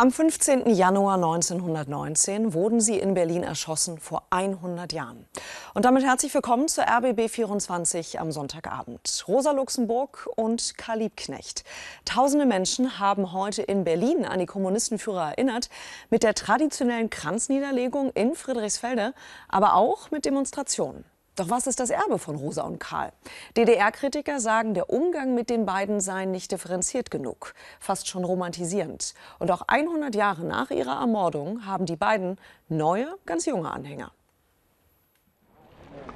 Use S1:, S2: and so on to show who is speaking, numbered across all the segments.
S1: Am 15. Januar 1919 wurden sie in Berlin erschossen, vor 100 Jahren. Und damit herzlich willkommen zur RBB 24 am Sonntagabend. Rosa Luxemburg und Karl Liebknecht. Tausende Menschen haben heute in Berlin an die Kommunistenführer erinnert, mit der traditionellen Kranzniederlegung in Friedrichsfelde, aber auch mit Demonstrationen. Doch was ist das Erbe von Rosa und Karl? DDR-Kritiker sagen, der Umgang mit den beiden sei nicht differenziert genug, fast schon romantisierend. Und auch 100 Jahre nach ihrer Ermordung haben die beiden neue, ganz junge Anhänger.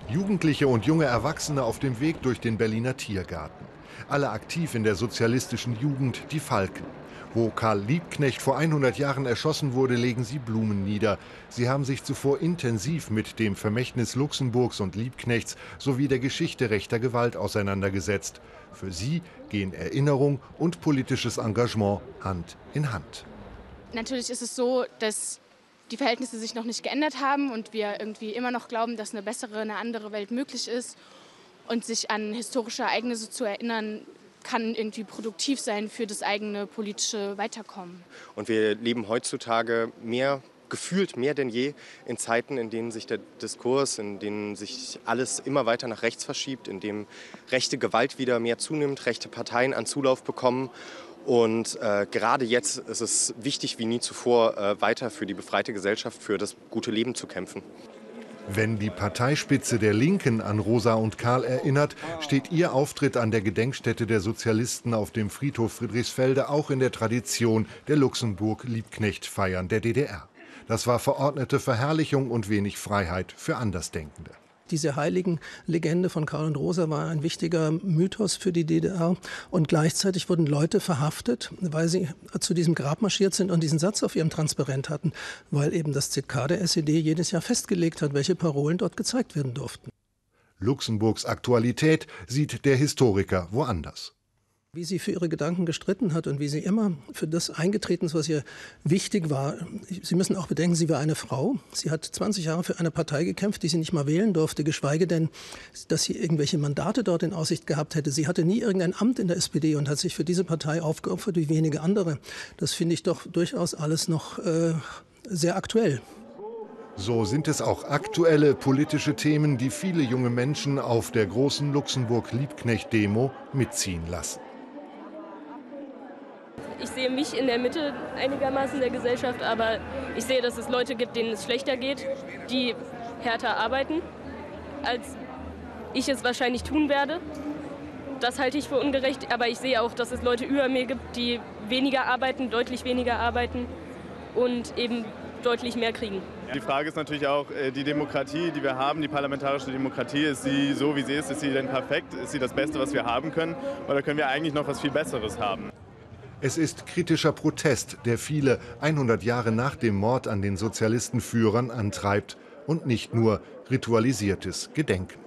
S2: Jugendliche und junge Erwachsene auf dem Weg durch den Berliner Tiergarten. Alle aktiv in der sozialistischen Jugend, die Falken. Wo Karl Liebknecht vor 100 Jahren erschossen wurde, legen sie Blumen nieder. Sie haben sich zuvor intensiv mit dem Vermächtnis Luxemburgs und Liebknechts sowie der Geschichte rechter Gewalt auseinandergesetzt. Für sie gehen Erinnerung und politisches Engagement Hand in Hand.
S3: Natürlich ist es so, dass die Verhältnisse sich noch nicht geändert haben und wir irgendwie immer noch glauben, dass eine bessere, eine andere Welt möglich ist. Und sich an historische Ereignisse zu erinnern, kann irgendwie produktiv sein für das eigene politische Weiterkommen.
S4: Und wir leben heutzutage mehr gefühlt mehr denn je in Zeiten, in denen sich der Diskurs, in denen sich alles immer weiter nach rechts verschiebt, in dem rechte Gewalt wieder mehr zunimmt, rechte Parteien an Zulauf bekommen. Und äh, gerade jetzt ist es wichtig wie nie zuvor, äh, weiter für die befreite Gesellschaft, für das gute Leben zu kämpfen.
S2: Wenn die Parteispitze der Linken an Rosa und Karl erinnert, steht ihr Auftritt an der Gedenkstätte der Sozialisten auf dem Friedhof Friedrichsfelde auch in der Tradition der Luxemburg-Liebknecht-Feiern der DDR. Das war verordnete Verherrlichung und wenig Freiheit für Andersdenkende
S5: diese heiligen Legende von Karl und Rosa war ein wichtiger Mythos für die DDR. Und gleichzeitig wurden Leute verhaftet, weil sie zu diesem Grab marschiert sind und diesen Satz auf ihrem Transparent hatten, weil eben das ZK der SED jedes Jahr festgelegt hat, welche Parolen dort gezeigt werden durften.
S2: Luxemburgs Aktualität sieht der Historiker woanders
S5: wie sie für ihre Gedanken gestritten hat und wie sie immer für das eingetreten ist, was ihr wichtig war. Sie müssen auch bedenken, sie war eine Frau. Sie hat 20 Jahre für eine Partei gekämpft, die sie nicht mal wählen durfte, geschweige denn, dass sie irgendwelche Mandate dort in Aussicht gehabt hätte. Sie hatte nie irgendein Amt in der SPD und hat sich für diese Partei aufgeopfert wie wenige andere. Das finde ich doch durchaus alles noch äh, sehr aktuell.
S2: So sind es auch aktuelle politische Themen, die viele junge Menschen auf der großen Luxemburg-Liebknecht-Demo mitziehen lassen
S6: ich sehe mich in der Mitte einigermaßen der Gesellschaft, aber ich sehe, dass es Leute gibt, denen es schlechter geht, die härter arbeiten, als ich es wahrscheinlich tun werde. Das halte ich für ungerecht, aber ich sehe auch, dass es Leute über mir gibt, die weniger arbeiten, deutlich weniger arbeiten und eben deutlich mehr kriegen.
S7: Die Frage ist natürlich auch, äh, die Demokratie, die wir haben, die parlamentarische Demokratie, ist sie so, wie sie ist? Ist sie denn perfekt? Ist sie das Beste, was wir haben können? Oder können wir eigentlich noch was viel Besseres haben?
S2: Es ist kritischer Protest, der viele 100 Jahre nach dem Mord an den Sozialistenführern antreibt und nicht nur ritualisiertes Gedenken.